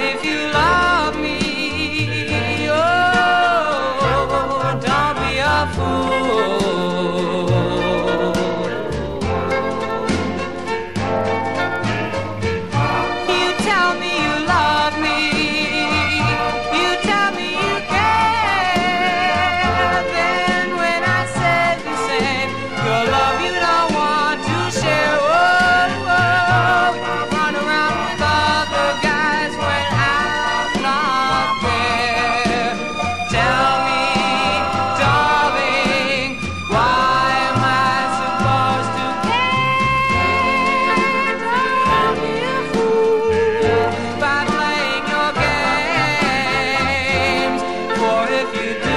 if you if you do.